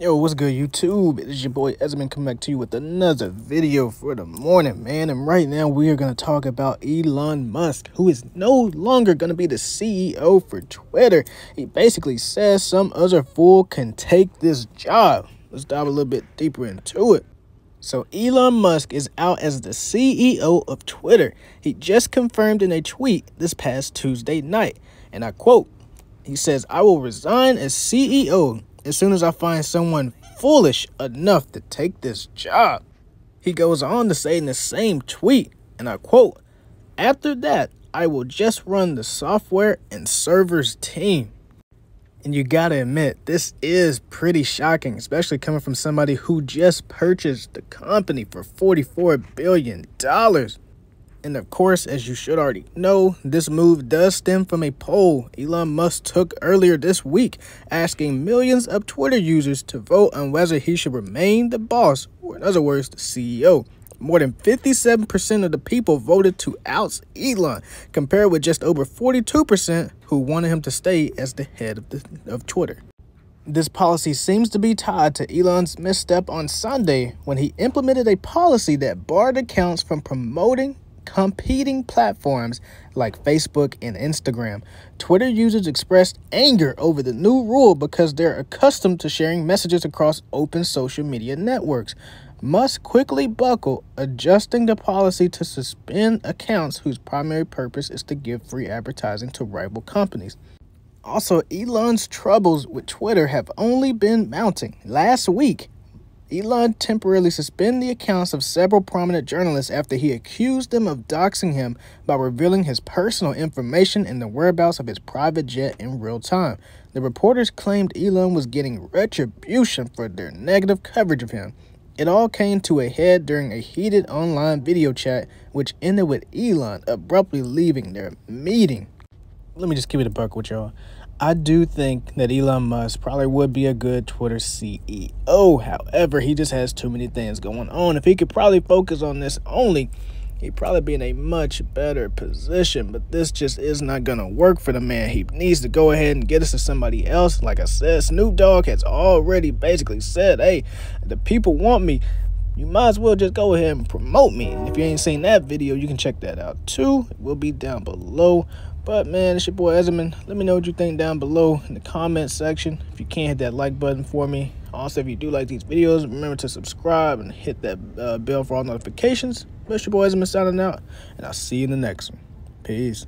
Yo, what's good, YouTube? It's your boy Ezerman coming back to you with another video for the morning, man. And right now, we are going to talk about Elon Musk, who is no longer going to be the CEO for Twitter. He basically says some other fool can take this job. Let's dive a little bit deeper into it. So, Elon Musk is out as the CEO of Twitter. He just confirmed in a tweet this past Tuesday night, and I quote, he says, I will resign as CEO as soon as I find someone foolish enough to take this job. He goes on to say in the same tweet, and I quote, After that, I will just run the software and servers team. And you gotta admit, this is pretty shocking, especially coming from somebody who just purchased the company for $44 billion. And of course, as you should already know, this move does stem from a poll Elon Musk took earlier this week, asking millions of Twitter users to vote on whether he should remain the boss, or in other words, the CEO. More than 57% of the people voted to oust Elon, compared with just over 42% who wanted him to stay as the head of, the, of Twitter. This policy seems to be tied to Elon's misstep on Sunday when he implemented a policy that barred accounts from promoting competing platforms like Facebook and Instagram. Twitter users expressed anger over the new rule because they're accustomed to sharing messages across open social media networks. Musk quickly buckled, adjusting the policy to suspend accounts whose primary purpose is to give free advertising to rival companies. Also, Elon's troubles with Twitter have only been mounting. Last week, Elon temporarily suspended the accounts of several prominent journalists after he accused them of doxing him by revealing his personal information and the whereabouts of his private jet in real time. The reporters claimed Elon was getting retribution for their negative coverage of him. It all came to a head during a heated online video chat, which ended with Elon abruptly leaving their meeting. Let me just keep it a buck with y'all. I do think that Elon Musk probably would be a good Twitter CEO. However, he just has too many things going on. If he could probably focus on this only, he'd probably be in a much better position. But this just is not going to work for the man. He needs to go ahead and get us to somebody else. Like I said, Snoop Dogg has already basically said, hey, the people want me you might as well just go ahead and promote me. If you ain't seen that video, you can check that out too. It will be down below. But man, it's your boy Ezerman. Let me know what you think down below in the comment section. If you can't hit that like button for me. Also, if you do like these videos, remember to subscribe and hit that uh, bell for all notifications. But your boy Ezerman signing out, and I'll see you in the next one. Peace.